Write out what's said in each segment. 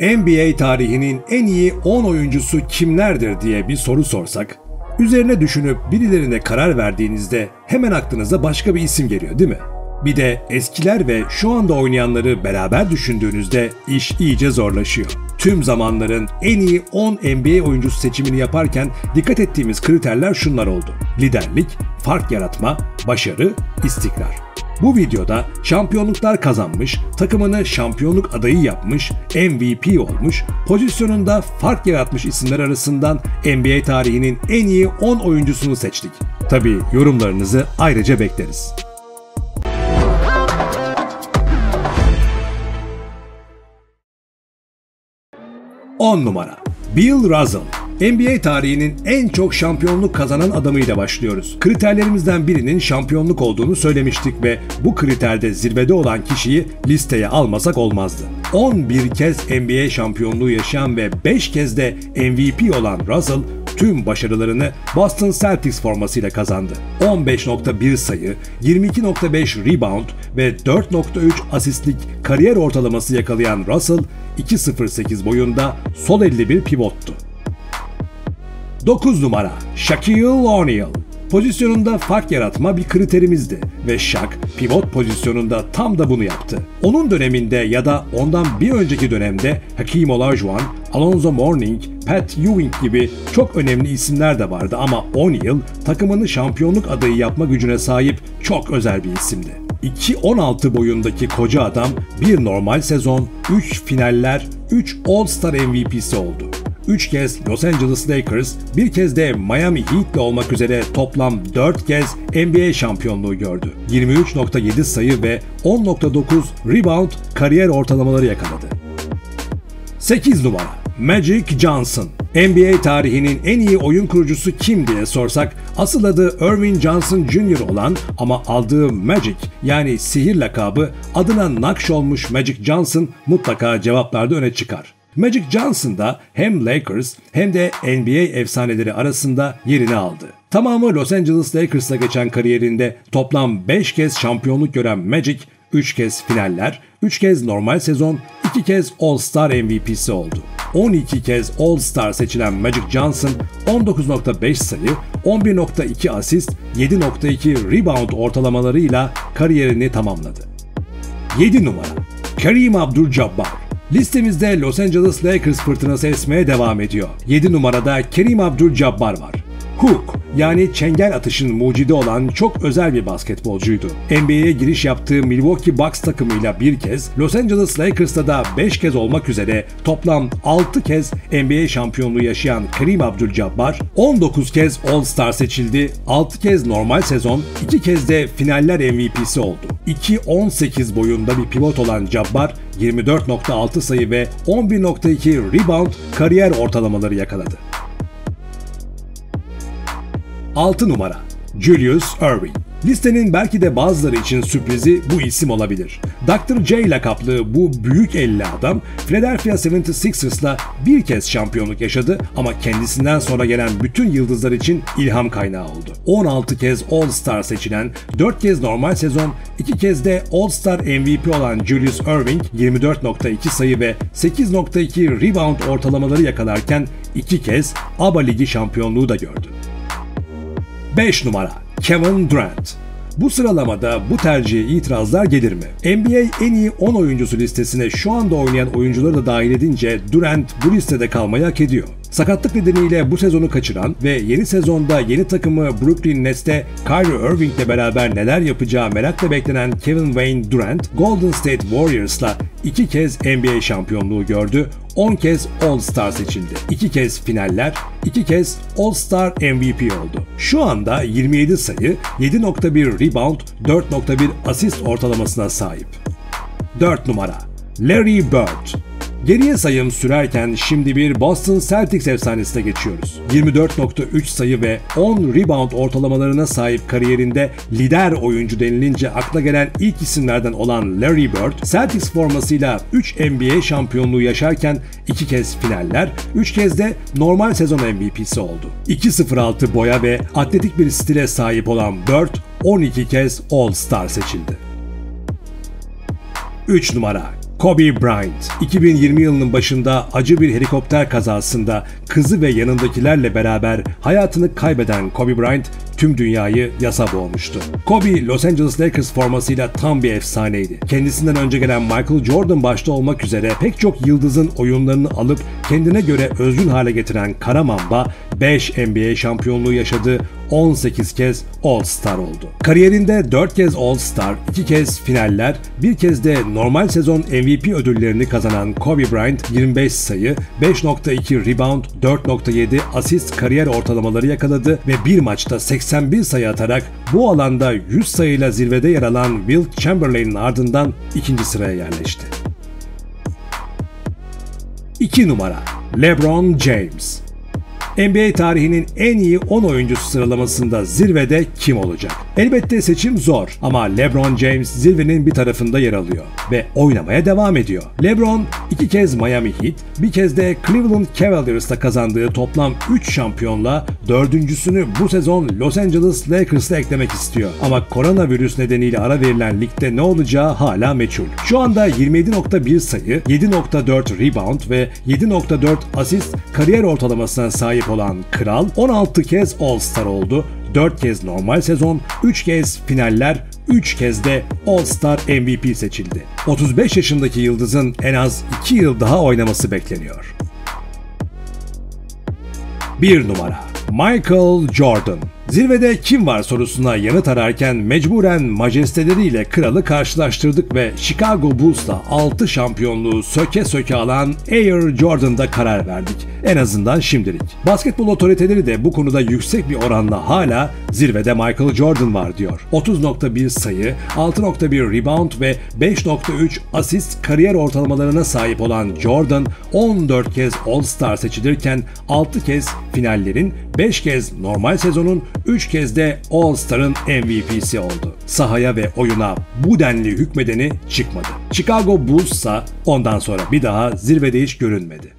NBA tarihinin en iyi 10 oyuncusu kimlerdir diye bir soru sorsak, üzerine düşünüp birilerine karar verdiğinizde hemen aklınıza başka bir isim geliyor değil mi? Bir de eskiler ve şu anda oynayanları beraber düşündüğünüzde iş iyice zorlaşıyor. Tüm zamanların en iyi 10 NBA oyuncusu seçimini yaparken dikkat ettiğimiz kriterler şunlar oldu. Liderlik, fark yaratma, başarı, istikrar. Bu videoda şampiyonluklar kazanmış, takımını şampiyonluk adayı yapmış, MVP olmuş, pozisyonunda fark yaratmış isimler arasından NBA tarihinin en iyi 10 oyuncusunu seçtik. Tabi yorumlarınızı ayrıca bekleriz. 10 numara Bill Russell NBA tarihinin en çok şampiyonluk kazanan adamıyla başlıyoruz. Kriterlerimizden birinin şampiyonluk olduğunu söylemiştik ve bu kriterde zirvede olan kişiyi listeye almasak olmazdı. 11 kez NBA şampiyonluğu yaşayan ve 5 kez de MVP olan Russell tüm başarılarını Boston Celtics formasıyla kazandı. 15.1 sayı, 22.5 rebound ve 4.3 asistlik kariyer ortalaması yakalayan Russell 2.08 boyunda sol elli bir pivottu. 9 numara Shaquille O'Neal Pozisyonunda fark yaratma bir kriterimizdi ve Shaq pivot pozisyonunda tam da bunu yaptı. Onun döneminde ya da ondan bir önceki dönemde Hakeem Olajuwon, Alonzo Mourning, Pat Ewing gibi çok önemli isimler de vardı ama O'Neal takımını şampiyonluk adayı yapma gücüne sahip çok özel bir isimdi. 2.16 boyundaki koca adam bir normal sezon, 3 finaller, 3 All-Star MVP'si oldu. 3 kez Los Angeles Lakers, bir kez de Miami Heat'le olmak üzere toplam 4 kez NBA şampiyonluğu gördü. 23.7 sayı ve 10.9 rebound kariyer ortalamaları yakaladı. 8 numara Magic Johnson NBA tarihinin en iyi oyun kurucusu kim diye sorsak asıl adı Irvin Johnson Jr. olan ama aldığı Magic yani sihir lakabı adına nakş olmuş Magic Johnson mutlaka cevaplarda öne çıkar. Magic Johnson da hem Lakers hem de NBA efsaneleri arasında yerini aldı. Tamamı Los Angeles Lakers'la geçen kariyerinde toplam 5 kez şampiyonluk gören Magic, 3 kez finaller, 3 kez normal sezon, 2 kez All-Star MVP'si oldu. 12 kez All-Star seçilen Magic Johnson 19.5 sayı, 11.2 asist, 7.2 rebound ortalamalarıyla kariyerini tamamladı. 7 numara Kareem Abdul-Jabbar Listemizde Los Angeles Lakers fırtınası esmeye devam ediyor. 7 numarada Kerim Abdul-Jabbar var. Hook yani çengel atışın mucidi olan çok özel bir basketbolcuydu. NBA'ye giriş yaptığı Milwaukee Bucks takımıyla bir kez, Los Angeles Lakers'ta da 5 kez olmak üzere toplam 6 kez NBA şampiyonluğu yaşayan Kareem Abdul-Jabbar 19 kez All-Star seçildi, 6 kez normal sezon, 2 kez de finaller MVP'si oldu. 2-18 boyunda bir pivot olan Jabbar 24.6 sayı ve 11.2 rebound kariyer ortalamaları yakaladı. 6 numara Julius Irving Listenin belki de bazıları için sürprizi bu isim olabilir. Dr. J lakaplı bu büyük elli adam Philadelphia 76ers'la bir kez şampiyonluk yaşadı ama kendisinden sonra gelen bütün yıldızlar için ilham kaynağı oldu. 16 kez All-Star seçilen, 4 kez normal sezon, 2 kez de All-Star MVP olan Julius Irving 24.2 sayı ve 8.2 rebound ortalamaları yakalarken 2 kez ABA Ligi şampiyonluğu da gördü. 5 numara Kevin Durant bu sıralamada bu tercihe itirazlar gelir mi? NBA en iyi 10 oyuncusu listesine şu anda oynayan oyuncuları da dahil edince Durant bu listede kalmayı hak ediyor. Sakatlık nedeniyle bu sezonu kaçıran ve yeni sezonda yeni takımı Brooklyn Nets'te Kyrie Irving ile beraber neler yapacağı merakla beklenen Kevin Wayne Durant, Golden State Warriors'la iki kez NBA şampiyonluğu gördü, 10 kez All-Star seçildi. 2 kez finaller, 2 kez All-Star MVP oldu. Şu anda 27 sayı, 7.1 rebound, 4.1 asist ortalamasına sahip. 4 numara Larry Bird Geriye sayım sürerken şimdi bir Boston Celtics efsanesine geçiyoruz. 24.3 sayı ve 10 rebound ortalamalarına sahip kariyerinde lider oyuncu denilince akla gelen ilk isimlerden olan Larry Bird, Celtics formasıyla 3 NBA şampiyonluğu yaşarken 2 kez finaller, 3 kez de normal sezon MVP'si oldu. 2.06 boya ve atletik bir stile sahip olan Bird 12 kez All-Star seçildi. 3 numara Kobe Bryant, 2020 yılının başında acı bir helikopter kazasında kızı ve yanındakilerle beraber hayatını kaybeden Kobe Bryant tüm dünyayı yasa boğmuştu. Kobe, Los Angeles Lakers formasıyla tam bir efsaneydi. Kendisinden önce gelen Michael Jordan başta olmak üzere pek çok yıldızın oyunlarını alıp kendine göre özgün hale getiren Kara Mamba, 5 NBA şampiyonluğu yaşadı, 18 kez All-Star oldu. Kariyerinde 4 kez All-Star, 2 kez finaller, bir kez de normal sezon MVP ödüllerini kazanan Kobe Bryant 25 sayı, 5.2 rebound, 4.7 asist kariyer ortalamaları yakaladı ve bir maçta 81 sayı atarak bu alanda 100 sayıyla zirvede yer alan Will Chamberlain'in ardından ikinci sıraya yerleşti. 2 numara LeBron James NBA tarihinin en iyi 10 oyuncusu sıralamasında zirvede kim olacak? Elbette seçim zor ama LeBron James zirvenin bir tarafında yer alıyor ve oynamaya devam ediyor. LeBron iki kez Miami Heat, bir kez de Cleveland Cavaliers'ta kazandığı toplam 3 şampiyonla dördüncüsünü bu sezon Los Angeles Lakers'ta eklemek istiyor. Ama koronavirüs nedeniyle ara verilen ligde ne olacağı hala meçhul. Şu anda 27.1 sayı, 7.4 rebound ve 7.4 asist kariyer ortalamasına sahip olan Kral 16 kez All-Star oldu 4 kez normal sezon, 3 kez finaller, 3 kez de All-Star MVP seçildi. 35 yaşındaki yıldızın en az 2 yıl daha oynaması bekleniyor. 1 numara Michael Jordan Zirvede kim var sorusuna yanıt ararken mecburen majesteleriyle kralı karşılaştırdık ve Chicago Bulls'la 6 şampiyonluğu söke söke alan Air Jordan'da karar verdik. En azından şimdilik. Basketbol otoriteleri de bu konuda yüksek bir oranla hala zirvede Michael Jordan var diyor. 30.1 sayı, 6.1 rebound ve 5.3 asist kariyer ortalamalarına sahip olan Jordan 14 kez All-Star seçilirken 6 kez finallerin, 5 kez normal sezonun 3 kez de All-Star'ın MVP'si oldu. Sahaya ve oyuna bu denli hükmedeni çıkmadı. Chicago Bulls ise ondan sonra bir daha zirvede hiç görünmedi.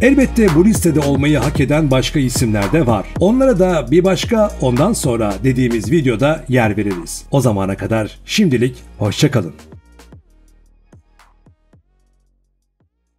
Elbette bu listede olmayı hak eden başka isimler de var. Onlara da bir başka ondan sonra dediğimiz videoda yer veririz. O zamana kadar şimdilik hoşçakalın.